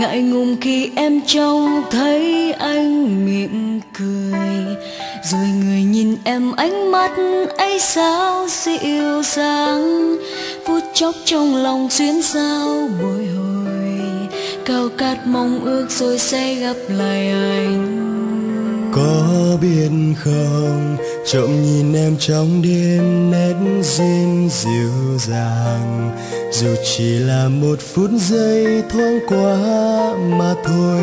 ngại ngùng khi em trông thấy anh mỉm cười. Rồi người nhìn em ánh mắt ấy sao dịu dàng. Phút chốc trong lòng xuyến sao bồi hồi. Cao cát mong ước rồi sẽ gặp lại anh. Có biết không? Trộm nhìn em trong đêm nét duyên dịu dàng, dù chỉ là một phút giây thoáng qua mà thôi.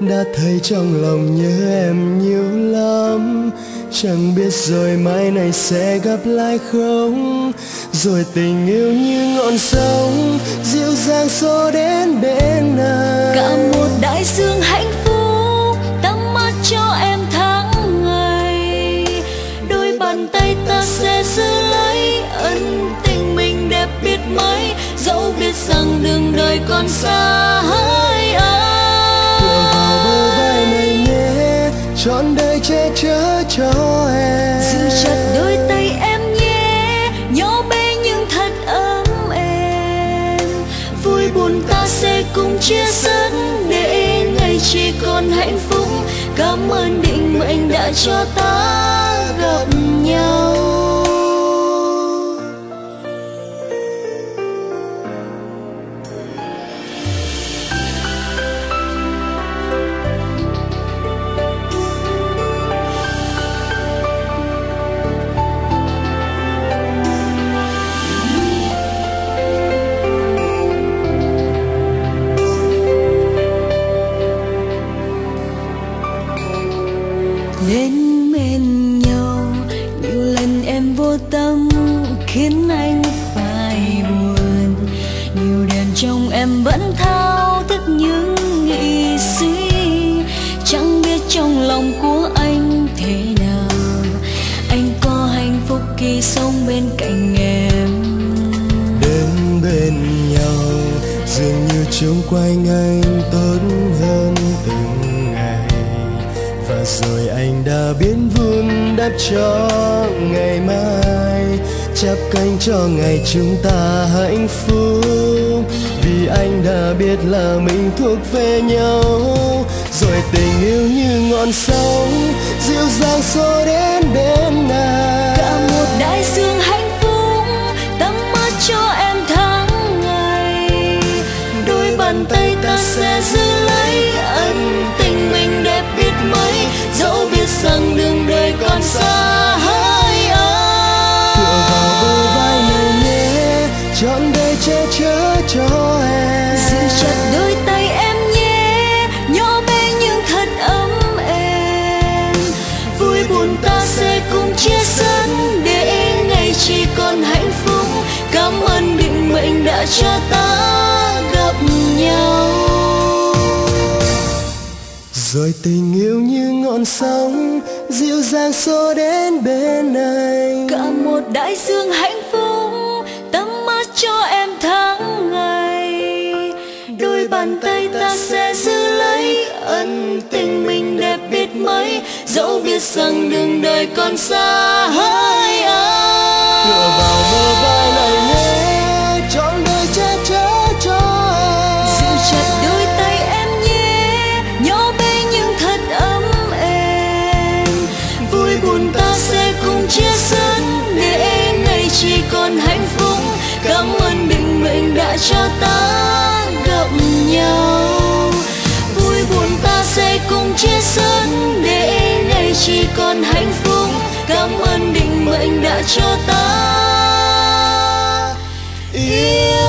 Đã thấy trong lòng nhớ em nhiều lắm, chẳng biết rồi mai này sẽ gặp lại không? Rồi tình yêu như ngọn sóng, dịu dàng xô đến bên nào cả một đại dương hạnh phúc đời còn xa hỡi anh tựa vào bờ vai này nhé trọn đời che chở cho em. Giữ chặt đôi tay em nhé nhỏ bé nhưng thật ấm êm. Vui buồn ta sẽ cùng chia sẻ để ngày chỉ còn hạnh phúc. Cảm ơn định mệnh đã cho ta gặp nhau nên bên nhau. Nhiều lần em vô tâm khiến anh phải buồn. Nhiều đèn trong em vẫn thao thức những nghĩ suy. Chẳng biết trong lòng của anh thế nào. Anh có hạnh phúc khi sống bên cạnh em. Đến bên nhau, dường như chung quanh anh tốt hơn từng rồi anh đã biến vun đắp cho ngày mai. Chắp cánh cho ngày chúng ta hạnh phúc. Vì anh đã biết là mình thuộc về nhau. Rồi tình yêu như ngọn sóng, dịu dàng xô đến bên nào. Đã cho ta gặp nhau. Rồi tình yêu như ngọn sóng dịu dàng xô đến bên anh cả một đại dương hạnh phúc tắm mắt cho em tháng ngày. Đôi bàn tay ta sẽ giữ lấy ân tình mình đẹp biết mấy. dẫu biết rằng đường đời còn xa hỡi con hạnh phúc. Cảm ơn định mệnh đã cho ta. Yêu